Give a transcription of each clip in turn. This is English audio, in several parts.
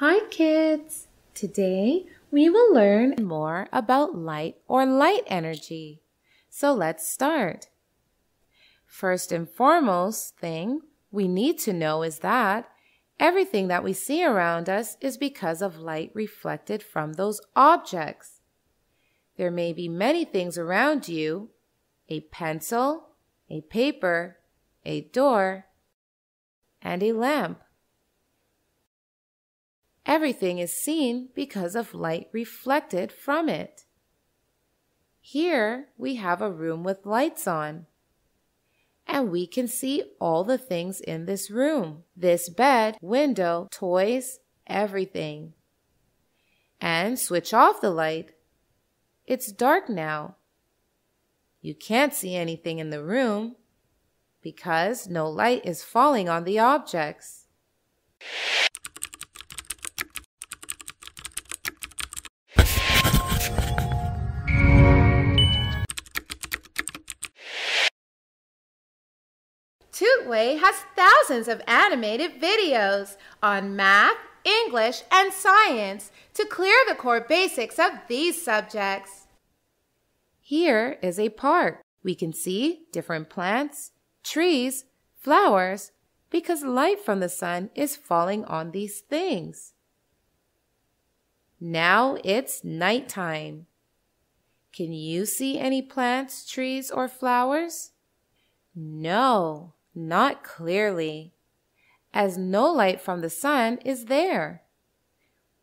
Hi kids! Today we will learn more about light or light energy. So let's start. First and foremost thing we need to know is that everything that we see around us is because of light reflected from those objects. There may be many things around you, a pencil, a paper, a door, and a lamp. Everything is seen because of light reflected from it. Here we have a room with lights on. And we can see all the things in this room. This bed, window, toys, everything. And switch off the light. It's dark now. You can't see anything in the room because no light is falling on the objects. TutWay has thousands of animated videos on math, English, and science to clear the core basics of these subjects. Here is a park. We can see different plants, trees, flowers, because light from the sun is falling on these things. Now it's nighttime. Can you see any plants, trees, or flowers? No. Not clearly, as no light from the sun is there.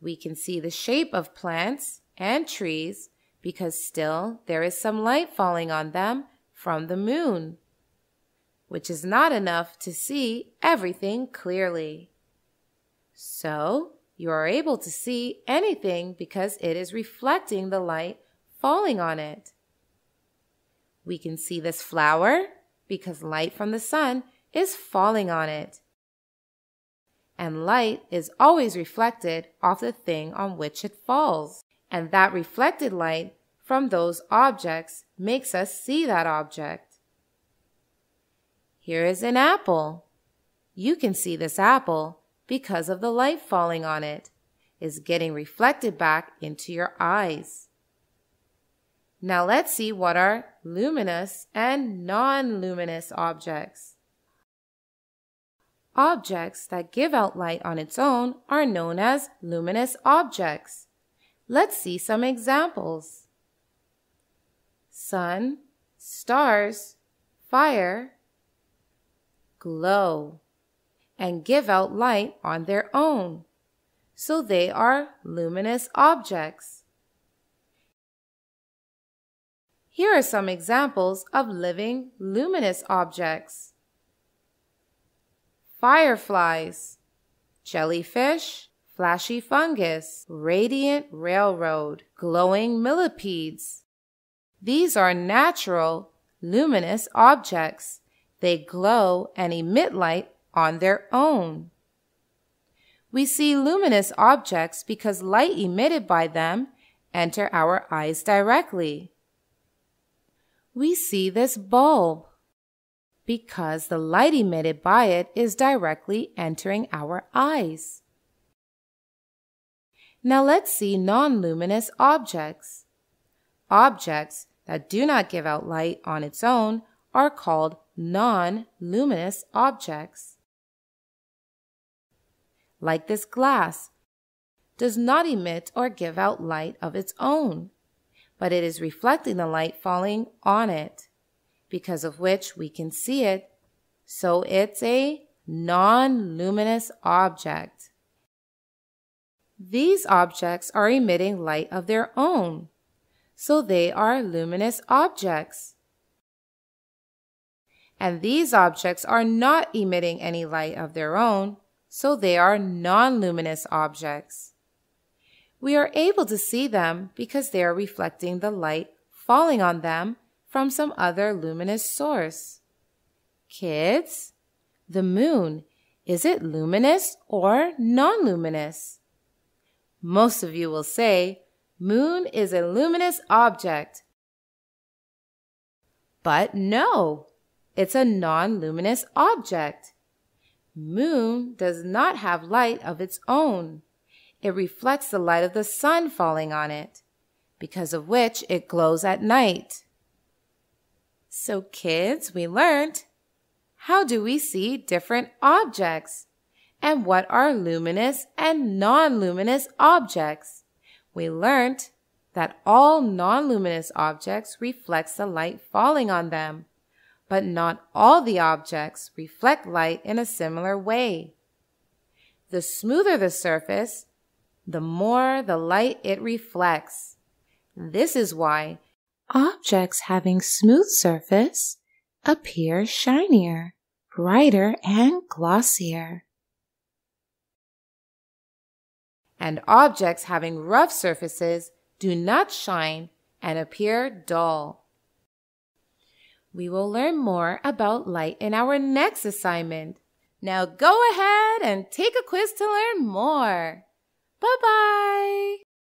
We can see the shape of plants and trees because still there is some light falling on them from the moon, which is not enough to see everything clearly. So, you are able to see anything because it is reflecting the light falling on it. We can see this flower because light from the sun is falling on it. And light is always reflected off the thing on which it falls. And that reflected light from those objects makes us see that object. Here is an apple. You can see this apple because of the light falling on it is getting reflected back into your eyes. Now let's see what are luminous and non-luminous objects. Objects that give out light on its own are known as luminous objects. Let's see some examples. Sun, stars, fire, glow, and give out light on their own. So they are luminous objects. Here are some examples of living luminous objects. Fireflies, jellyfish, flashy fungus, radiant railroad, glowing millipedes. These are natural, luminous objects. They glow and emit light on their own. We see luminous objects because light emitted by them enter our eyes directly we see this bulb because the light emitted by it is directly entering our eyes. Now let's see non-luminous objects. Objects that do not give out light on its own are called non-luminous objects. Like this glass, does not emit or give out light of its own but it is reflecting the light falling on it, because of which we can see it. So it's a non-luminous object. These objects are emitting light of their own, so they are luminous objects. And these objects are not emitting any light of their own, so they are non-luminous objects. We are able to see them because they are reflecting the light falling on them from some other luminous source. Kids, the moon, is it luminous or non-luminous? Most of you will say, moon is a luminous object. But no, it's a non-luminous object. Moon does not have light of its own. It reflects the light of the sun falling on it, because of which it glows at night. So, kids, we learned how do we see different objects? And what are luminous and non luminous objects? We learned that all non luminous objects reflects the light falling on them, but not all the objects reflect light in a similar way. The smoother the surface, the more the light it reflects. This is why objects having smooth surface appear shinier, brighter, and glossier. And objects having rough surfaces do not shine and appear dull. We will learn more about light in our next assignment. Now go ahead and take a quiz to learn more. Bye bye.